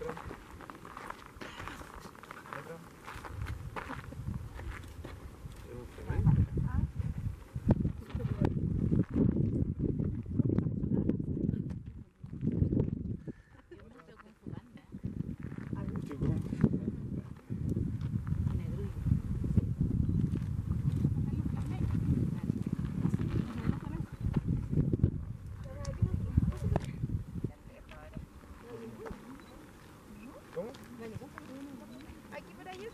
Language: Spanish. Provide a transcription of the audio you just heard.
Thank you. ¿Cómo? Aquí por ahí